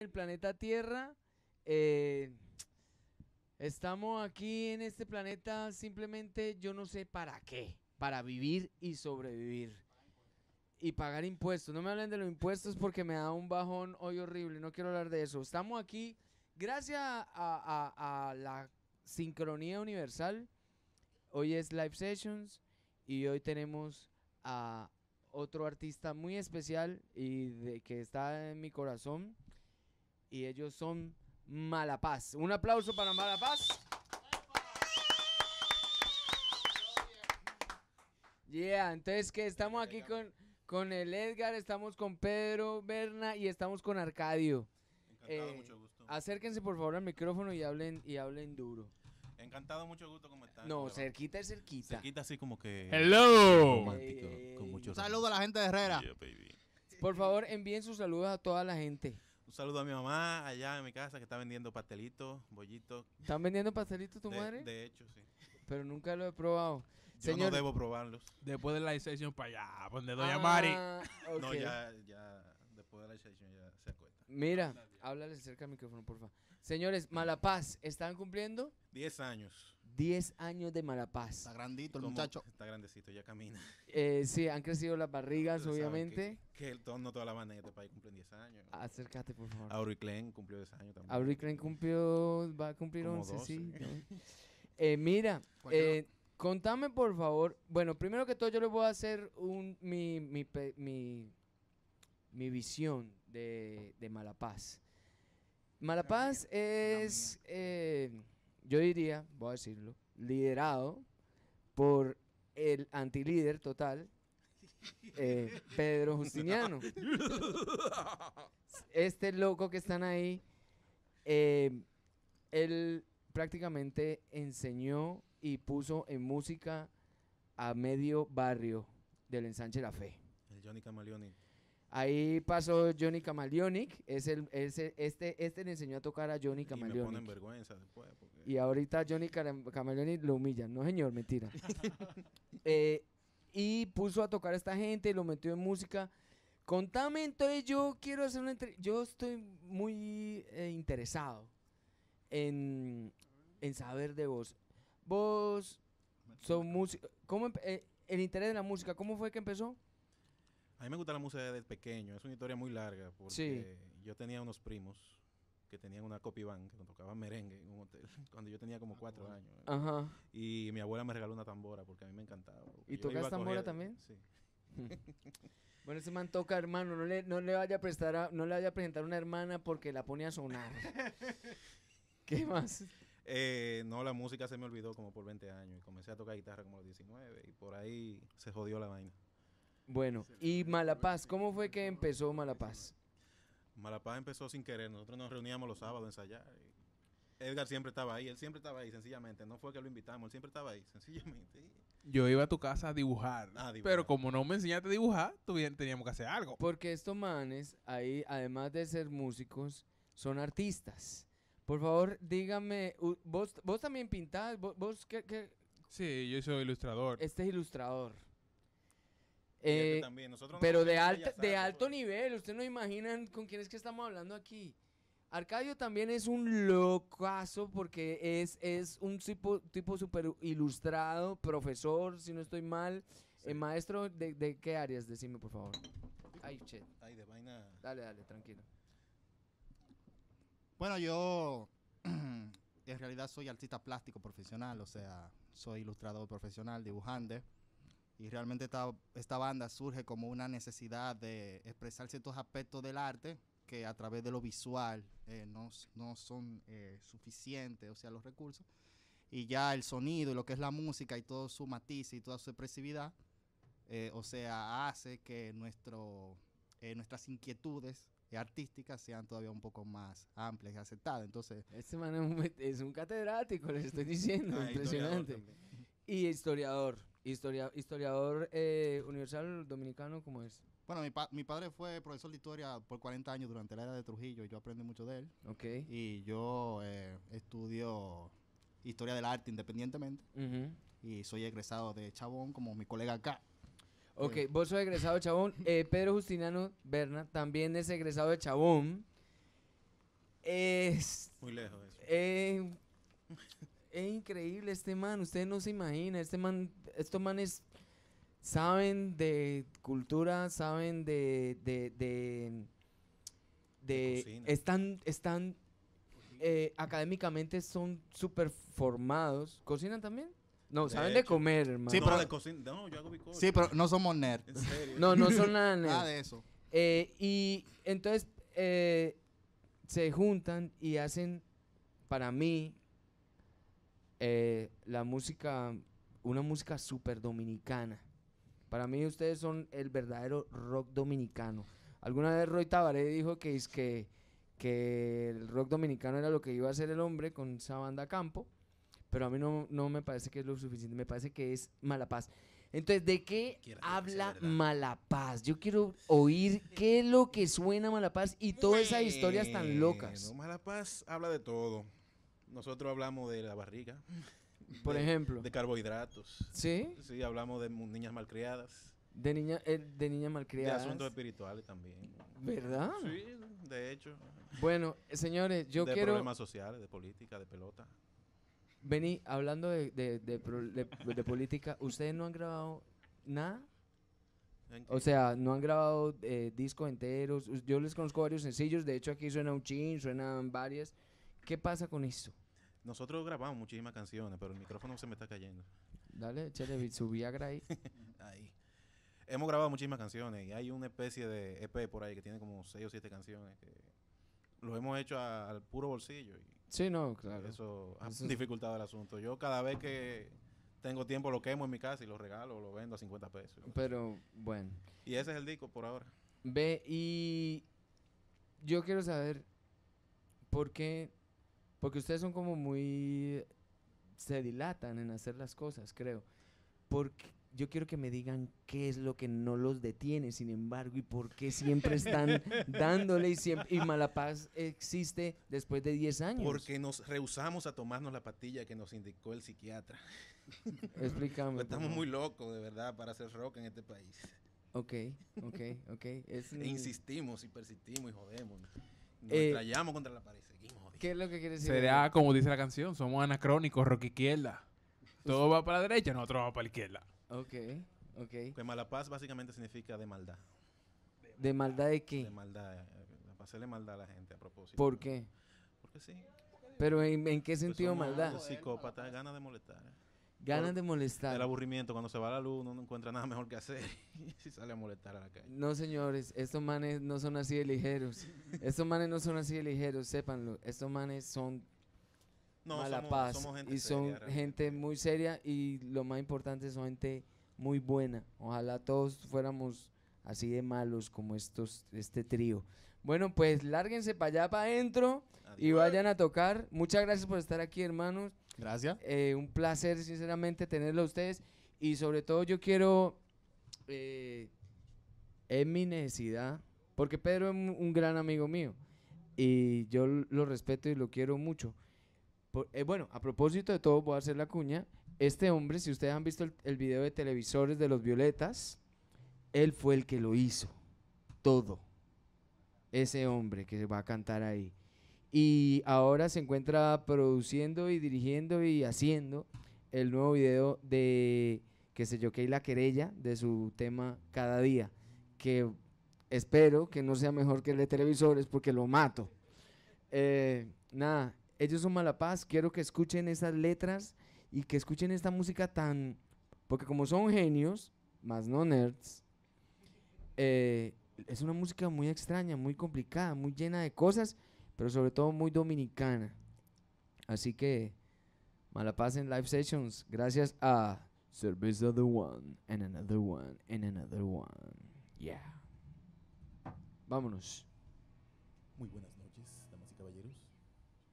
el planeta Tierra. Eh, estamos aquí en este planeta simplemente, yo no sé para qué, para vivir y sobrevivir. Y pagar impuestos. No me hablen de los impuestos porque me da un bajón hoy horrible. No quiero hablar de eso. Estamos aquí gracias a, a- a la sincronía universal. Hoy es Live Sessions y hoy tenemos a otro artista muy especial y de, que está en mi corazón. Y ellos son Malapaz. Un aplauso para Malapaz. Yeah, entonces que estamos aquí con, con el Edgar, estamos con Pedro Berna y estamos con Arcadio. Encantado, Eh, mucho gusto. Acérquense por favor al micrófono y hablen y hablen duro. Encantado, mucho gusto, ¿cómo están? No, cerquita es cerquita. Cerquita así como que... Hello. Romántico, Ey, con mucho Un saludo a la gente de Herrera. Yeah, baby. Por favor, envíen sus saludos a toda la gente. Un saludo a mi mamá allá en mi casa que está vendiendo pastelitos, bollitos. ¿Están vendiendo pastelitos tu de, madre? De hecho, sí. Pero nunca lo he probado. Yo Señor- no debo probarlos. Después de la session para allá, donde Doña Mari. Ah, No, ok. ya, ya, después de la session ya se acuesta. Mira, háblale cerca del micrófono, por favor. Señores, Malapaz, están cumpliendo 10 años. 10 años de Malapaz. Está grandito el muchacho. Está grandecito, ya camina. Eh, sí, han crecido las barrigas, Ustedes obviamente. Que, que el tono, toda la banda en este país cumplen 10 años. Acércate, por favor. Auri Klein cumplió 10 años también. Auri Klein cumplió, va a cumplir Como 11, 12. sí. ¿no? Eh, mira, eh, contame por favor. Bueno, primero que todo yo les voy a hacer un, mi, mi, mi, mi visión de, de Malapaz. Malapaz es, eh, yo diría, voy a decirlo, liderado por el antilíder total, eh, Pedro Justiniano. Este loco que están ahí, eh, él prácticamente enseñó y puso en música a medio barrio del ensanche La Fe. El Johnny Camaleoni. Ahí pasó Johnny Camaleonic, es el, es el- este, este le enseñó a tocar a Johnny Y me ponen Camaleonic. vergüenza después. Porque... Y ahorita Johnny Camaleonic lo humillan. No, señor, mentira. Eh, y puso a tocar a esta gente, lo metió en música. Contame, entonces yo quiero hacer una entre- Yo estoy muy eh, interesado en, en saber de vos. Vos sos músico. ¿Cómo eh, el interés de la música, ¿cómo fue que empezó? A mí me gusta la música desde pequeño, es una historia muy larga porque yo tenía unos primos que tenían una copy band que tocaban merengue en un hotel cuando yo tenía como cuatro años. Ajá. Y mi abuela me regaló una tambora porque a mí me encantaba. ¿Y tocas tambora coger- también? Sí. Bueno, ese man toca, hermano. No le, no le vaya a prestar a- no le vaya a presentar a una hermana porque la pone a sonar. ¿Qué más? Eh, no, la música se me olvidó como por 20 años y comencé a tocar guitarra como a los 19 y por ahí se jodió la vaina. Bueno, y Malapaz, ¿cómo fue que empezó Malapaz? Malapaz empezó sin querer, nosotros nos reuníamos los sábados a ensayar. y Edgar siempre estaba ahí, él siempre estaba ahí, sencillamente. No fue que lo invitamos, él siempre estaba ahí, sencillamente. Yo iba a tu casa a dibujar. Ah, dibujar. Pero como no me enseñaste a dibujar, teníamos que hacer algo. Porque estos manes, ahí, además de ser músicos, son artistas. Por favor, dígame, vos, vos también pintás, vos, vos qué, qué- Sí, yo soy ilustrador. este es ilustrador. Eh, también, nosotros nos pero de, alta, de alto por- nivel, ustedes no imaginan con quién es que estamos hablando aquí. Arcadio también es un locazo porque es, es un tipo, tipo super ilustrado, profesor, si no estoy mal. Sí. Eh, maestro, de, de qué áreas? Decime, por favor. Ay, che. Ay, de vaina. Dale, dale, tranquilo. Bueno, yo en realidad soy artista plástico profesional, o sea, soy ilustrador profesional, dibujante. Y realmente esta, esta banda surge como una necesidad de expresar ciertos aspectos del arte que a través de lo visual eh, no, no son eh, suficientes, o sea, los recursos. Y ya el sonido y lo que es la música y todo su matiz y toda su expresividad, eh, o sea, hace que nuestro, eh, nuestras inquietudes artísticas sean todavía un poco más amplias y aceptadas. Entonces, Este man es un, es un catedrático, les estoy diciendo. Ah, historiador impresionante. también. Y historiador. Historia, historiador eh, universal dominicano, ¿cómo es? bueno, mi, pa- mi padre fue profesor de historia por 40 años durante la era de Trujillo y yo aprendí mucho de él. Ok. Y yo eh, estudio historia del arte independientemente Ujú. y soy egresado de Chabón como mi colega acá. Ok, Eh. vos sos egresado de Chabón. Eh, Pedro Justiniano Berna también es egresado de Chabón. Es, Muy lejos eso. Es increíble este man, usted no se imagina, este man, estos manes saben de cultura, saben de, de, de, están, están, eh, académicamente son súper formados. ¿Cocinan también? No, De saben de comer, hermano. Sí, no, pero- de cocina. No, yo hago. Sí, pero no somos nerds. En serio. No, no son nada. Nada nerds. de eso. Eh, y entonces eh, se juntan y hacen, para mí, eh, la música, una música súper dominicana. Para mí ustedes son el verdadero rock dominicano. Alguna vez Roy Tabaré dijo que, es que, que el rock dominicano era lo que iba a hacer el hombre con esa banda Campo, pero a mí no, no me parece que es lo suficiente, me parece que es Malapaz. Entonces, ¿de qué habla. Malapaz? Yo quiero oír qué es lo que suena Malapaz y todas esas historias tan locas. Bueno, Malapaz habla de todo. Nosotros hablamos de la barriga. Por de- ejemplo, De carbohidratos. ¿sí? Sí, hablamos de niñas malcriadas. De niña, eh, de niña De malcriada. asuntos espirituales también. ¿Verdad? Sí, de hecho. Bueno, señores, yo de quiero problemas sociales, de política, de pelota. venir hablando de, de, de de- de política. ¿Ustedes no han grabado nada? ¿En O sea, no han grabado eh, discos enteros. Yo les conozco varios sencillos. De hecho, aquí suena un chin, suenan varias. ¿Qué pasa con eso? Nosotros grabamos muchísimas canciones, pero el micrófono se me está cayendo. Dale, échale vi- su Viagra ahí. Ahí. Hemos grabado muchísimas canciones y hay una especie de EP por ahí que tiene como 6 o 7 canciones que lo hemos hecho a- al puro bolsillo y Sí, no, claro. eso ha Eso dificultado el asunto. Yo cada vez que tengo tiempo lo quemo en mi casa y lo regalo, lo vendo a 50 pesos. Pero bueno. Y ese es el disco por ahora. Ve, y yo quiero saber por qué, porque ustedes son como muy, se dilatan en hacer las cosas, creo. Porque yo quiero que me digan qué es lo que no los detiene, sin embargo, y por qué siempre están dándole y siempre, y Malapaz existe después de 10 años. Porque nos rehusamos a tomarnos la pastilla que nos indicó el psiquiatra. Explícame. Estamos muy locos, de verdad, para hacer rock en este país. Ok, ok, ok. Es, E insistimos y persistimos y jodemos. Nos Eh, contra la pared, seguimos. ¿Qué es lo que quiere decir? Será como dice la canción, somos anacrónicos, rock izquierda. Todo va para la derecha, nosotros vamos para la izquierda. Ok, ok. Que Malapaz básicamente significa de maldad. ¿De maldad de qué? De maldad. eh, Para hacerle maldad a la gente a propósito. ¿Por qué? Porque sí. Pero ¿en, en qué pues sentido somos maldad? Psicópatas, ganas de molestar. Ganas de molestar. El aburrimiento, cuando se va la luz, uno no encuentra nada mejor que hacer y sale a molestar a la calle. No, señores, estos manes no son así de ligeros. estos manes no son así de ligeros, sépanlo. Estos manes son No, mala somos, paz somos gente y son seria, gente muy seria y lo más importante son gente muy buena. Ojalá todos fuéramos así de malos como estos este trío. Bueno, pues lárguense para allá para adentro y Adiós. vayan a tocar. Muchas gracias por estar aquí, hermanos. Gracias. Eh, un placer, sinceramente, tenerlo a ustedes. Y sobre todo yo quiero, eh, en mi necesidad, porque Pedro es un, gran amigo mío y yo lo respeto y lo quiero mucho. Eh, bueno, a propósito de todo, voy a hacer la cuña. Este hombre, si ustedes han visto el, el video de televisores de los Violetas, él fue el que lo hizo. Todo. Ese hombre que va a cantar ahí. Y ahora se encuentra produciendo y dirigiendo y haciendo el nuevo video de que se yo que la querella de su tema cada día. Que espero que no sea mejor que el de televisores porque lo mato. Eh, nada, ellos son Malapaz. Quiero que escuchen esas letras y que escuchen esta música tan. Porque como son genios, más no nerds, eh, es una música muy extraña, muy complicada, muy llena de cosas, pero sobre todo muy dominicana. Así que, Malapaz en live sessions, gracias a Cerveza The One, and another one, and another one. Yeah. Vámonos. Muy buenas noches, damas y caballeros.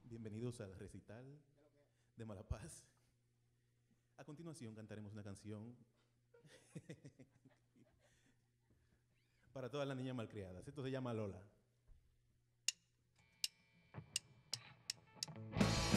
Bienvenidos al recital de Malapaz. A continuación cantaremos una canción para todas las niñas malcriadas. Esto se llama Lola. Parce,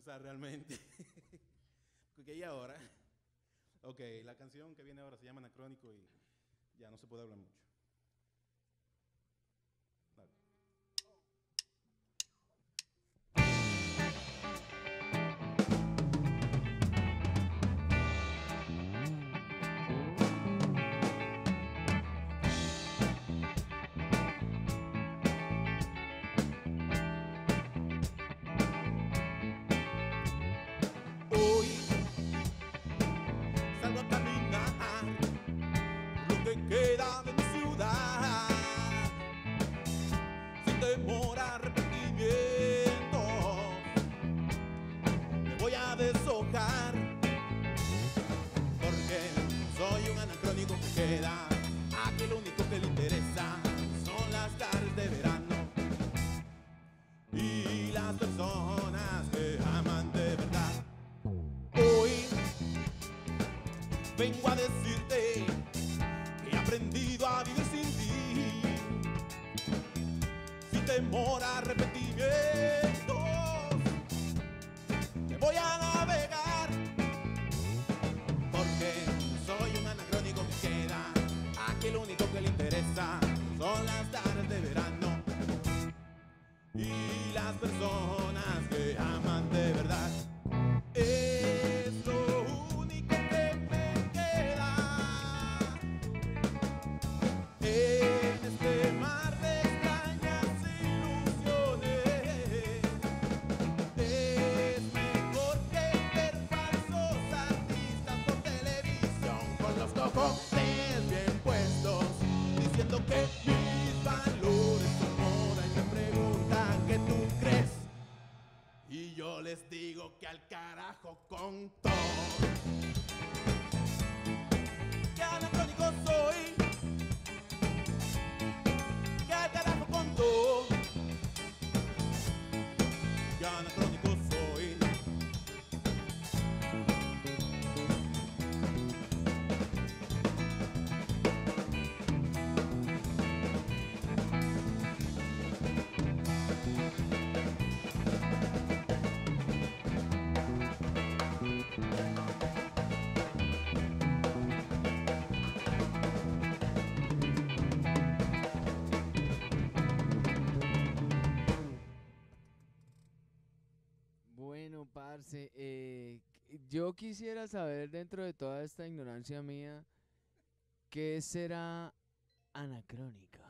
pensar realmente. Porque ¿y ahora? Ok, la canción que viene ahora se llama Anacrónico y ya no se puede hablar mucho. porque soy un anacrónico que queda, aquí lo único que le interesa son las tardes de verano y las personas que aman de verdad. Hoy vengo a decirte que he aprendido a vivir sin ti, sin temor a arrepentimiento. song. digo que al carajo con todo. Yo quisiera saber dentro de toda esta ignorancia mía, ¿qué será anacrónico?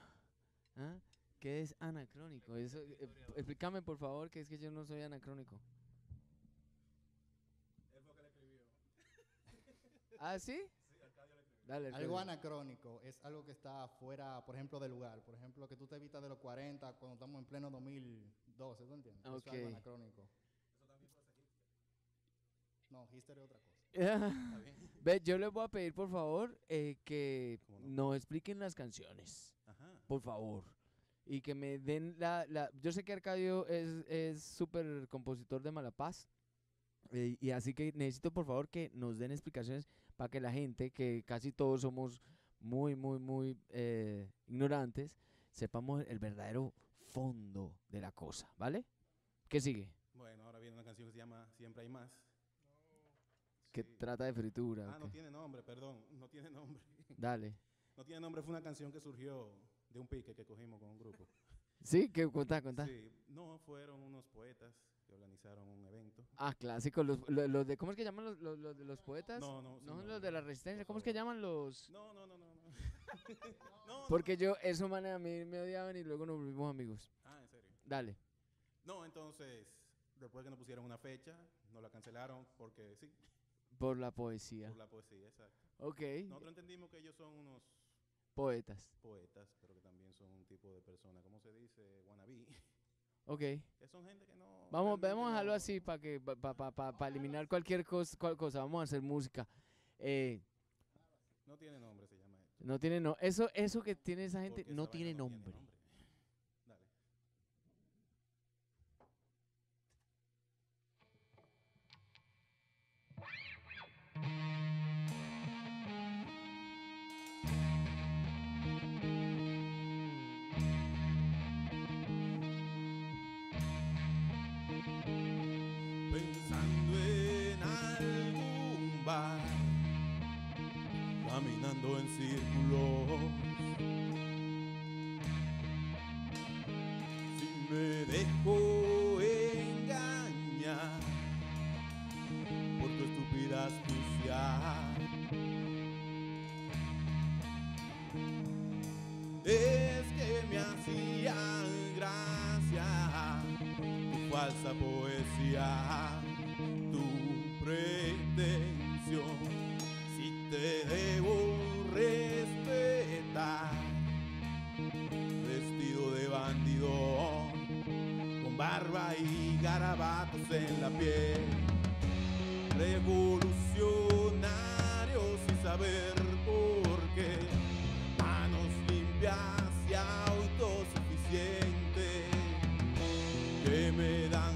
¿Ah? ¿Qué es anacrónico? Eso, eh, explícame por favor, que es que yo no soy anacrónico. ¿Ah, sí? Dale, Algo Arcadio. anacrónico es algo que está fuera, por ejemplo, del lugar. Por ejemplo, que tú te evitas de los 40 cuando estamos en pleno 2012, ¿tú entiendes? Eso es algo Ok. anacrónico. No, history es otra cosa. ¿Está bien? Ve, yo les voy a pedir por favor eh, que ¿Cómo no? nos expliquen las canciones, Ajá. por favor. Y que me den la... la yo sé que Arcadio es es súper compositor de Malapaz. eh, y así que necesito por favor que nos den explicaciones para que la gente, que casi todos somos muy, muy, muy eh, ignorantes, sepamos el verdadero fondo de la cosa, ¿vale? ¿Qué sigue? Bueno, ahora viene una canción que se llama Siempre hay más. Que trata de fritura. Ah, no tiene nombre, perdón, no tiene nombre. Dale. No tiene nombre, fue una canción que surgió de un pique que cogimos con un grupo. Sí, que contá, contá. Sí, no, fueron unos poetas que organizaron un evento. Ah, clásico, los, lo- los de, ¿cómo es que llaman los, los, los de los poetas? No, no, sí, son no, los de la resistencia, ¿cómo es que llaman los...? No, no, no, no. no. no, no, Porque yo, esos manes a mí me odiaban y luego nos volvimos amigos. Ah, en serio. Dale. No, entonces, después que nos pusieron una fecha, nos la cancelaron porque sí, Por la poesía. por la poesía, exacto. Ok, Nosotros entendimos que ellos son unos poetas. poetas, pero que también son un tipo de persona, ¿cómo se dice? Wannabe. Ok. Que son gente que no. Vamos, vamos a dejarlo no- así para que pa, pa, pa, pa eliminar cualquier cosa, cual cosa. Vamos a hacer música. Eh, No tiene nombre, se llama esto. no tiene no. Eso, eso que tiene esa gente porque no tiene nombre. En círculos. Si me dejo en la piel, revolucionario sin saber por qué, manos limpias y autosuficientes. Que me dan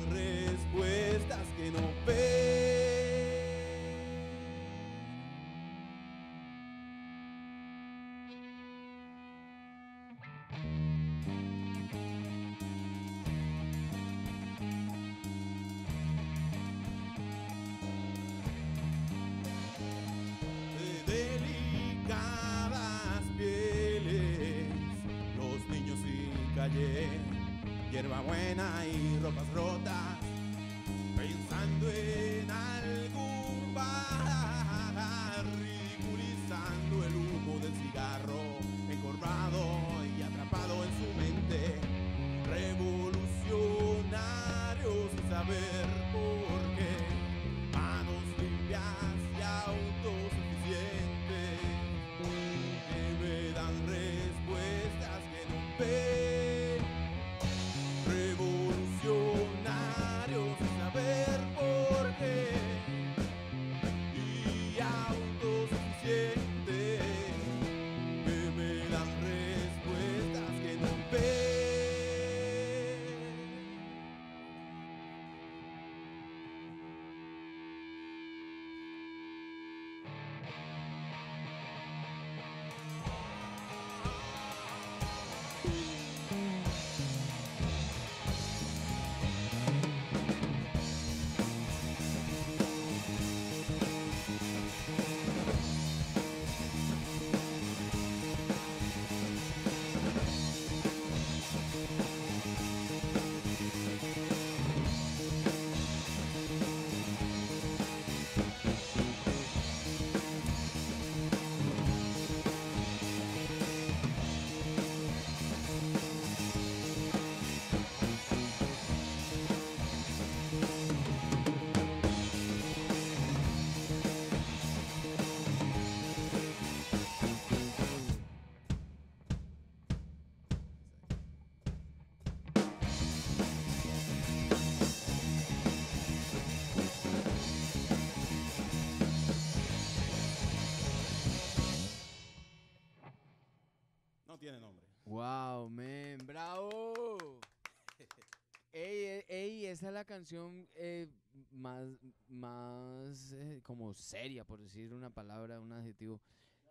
esa es la canción eh, más, más eh, como seria, por decir una palabra, un adjetivo,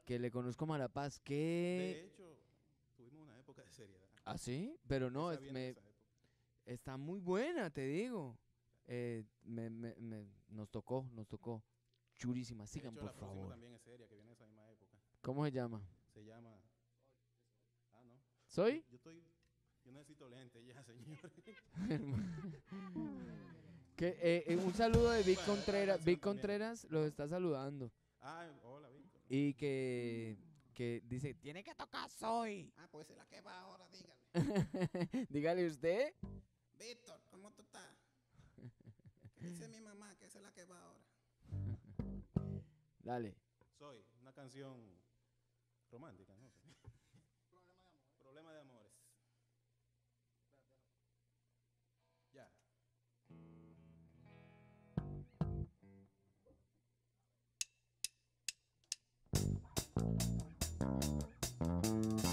que le conozco a Marapaz. De ¿Qué? hecho, tuvimos una época de seriedad. ¿Ah, sí? Pero no, es- de me, está muy buena, te digo. Eh, me, me- me- nos tocó, nos tocó. Churísima, De sigan, hecho, por la favor. también es seria, que viene de esa misma época. ¿Cómo se llama? Se llama... Ah, no. ¿Soy? Yo estoy... Yo necesito lentes ya, señor. Que, eh, eh, un saludo de Vic Bueno, Contreras. Vic. Contreras los está saludando. ah, hola, Víctor. Y que, que dice, tiene que tocar Soy. Ah, pues es la que va ahora, dígale. Dígale usted. Víctor, ¿cómo tú estás? Dice mi mamá que esa es la que va ahora. Dale. Soy una canción romántica, ¿no? Que yo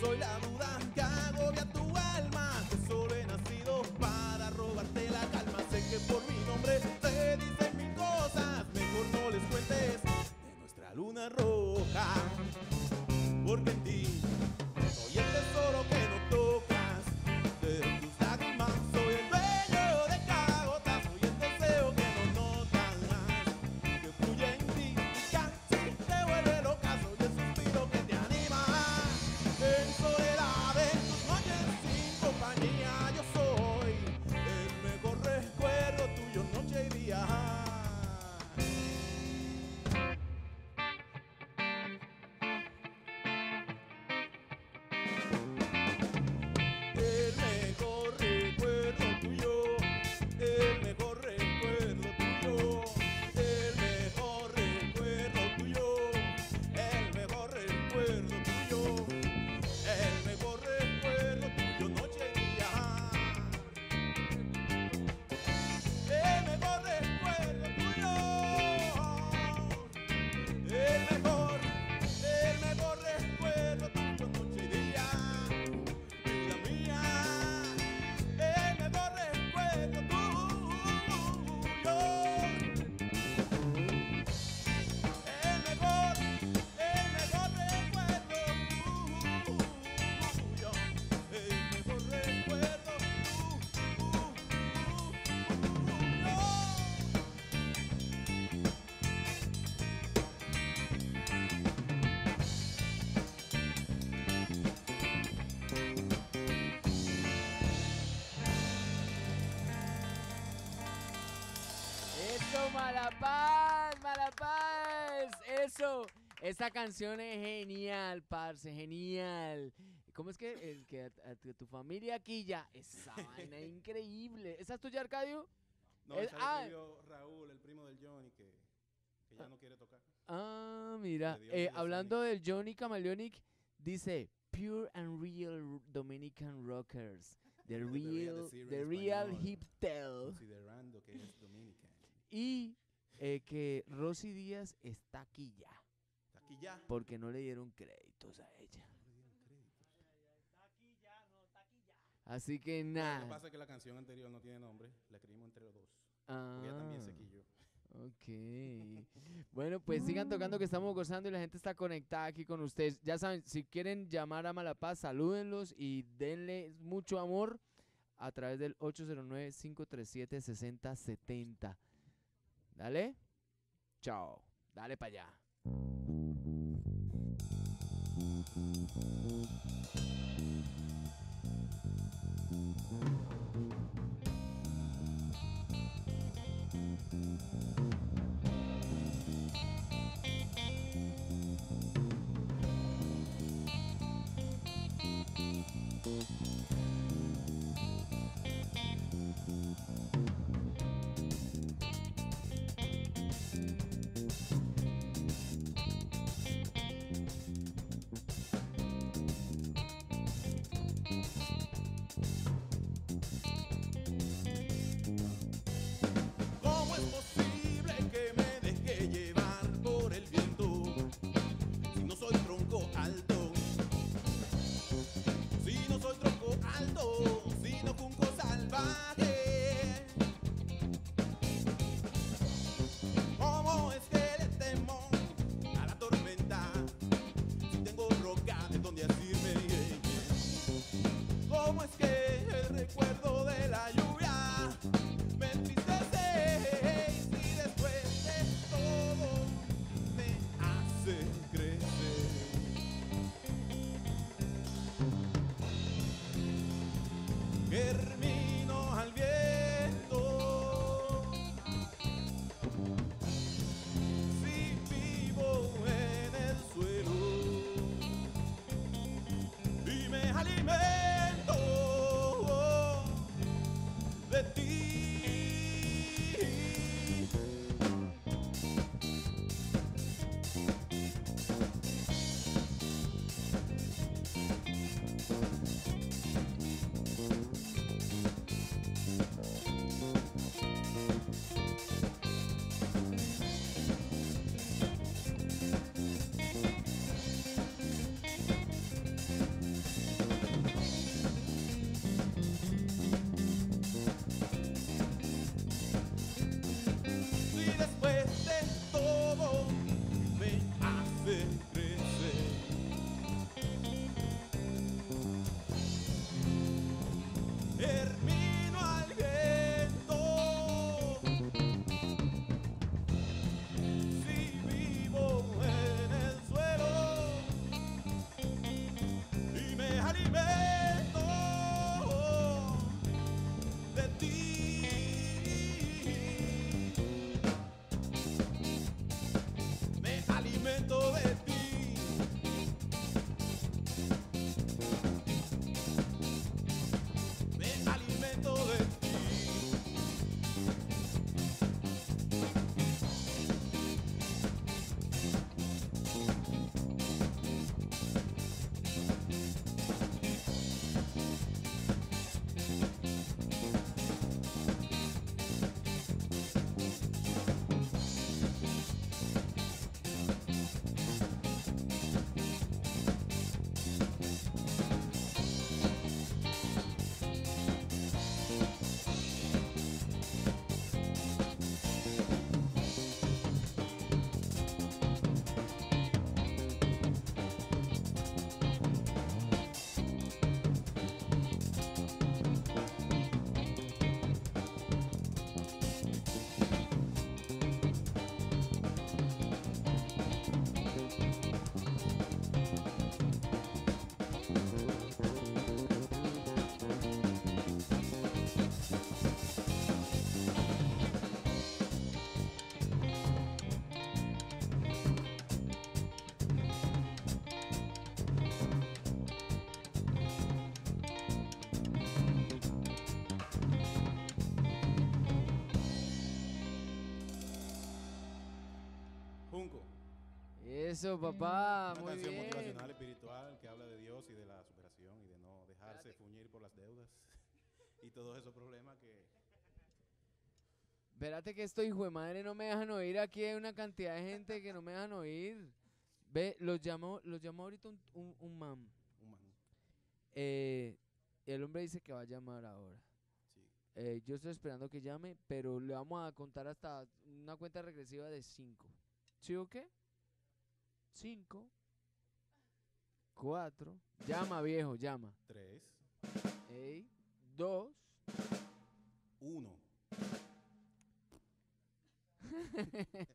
soy la duda que agobia tu alma. Que solo he nacido para robarte la calma. Sé que por mi nombre te dicen mil cosas. Mejor no les cuentes de nuestra luna roja Eso. Esa canción es genial, parce, genial. ¿Cómo es que, el, que a, a tu, tu familia aquí ya? Esa vaina increíble. ¿Esa es tuya, Arcadio? No, El- esa ah. Raúl, el primo del Johnny, que, que ya no quiere tocar. Ah, mira. Eh, hablando del Johnny Camaleonic, dice Pure and Real Dominican Rockers. The real, the real hip tell. Considerando que es dominican. Y eh, que Rosy Díaz está aquí ya. Está aquí ya. Porque no le dieron créditos a ella. Así que nada. Lo que pasa es que la canción anterior no tiene nombre, la escribimos entre los dos. Ah, ella también se quilló. Ok. bueno, pues sigan mm. tocando que estamos gozando y la gente está conectada aquí con ustedes. Ya saben, si quieren llamar a Malapaz, salúdenlos y denle mucho amor a través del 809-537-6070. Dale. Chao. Dale para allá. ¿Cómo Eso, papá. Una Muy canción bien. motivacional, espiritual, que habla de Dios y de la superación y de no dejarse fuñir por las deudas y todos esos problemas que... Espérate que esto, hijo de madre, no me dejan oír. Aquí hay una cantidad de gente que no me dejan oír. Ve, los llamó, los llamó ahorita un, un, un man. Un man. Eh, El hombre dice que va a llamar ahora. Sí. Eh, yo estoy esperando que llame, pero le vamos a contar hasta una cuenta regresiva de 5. ¿Sí o qué? 5. 4. Llama, viejo, llama. Tres. Ey. 2. Uno.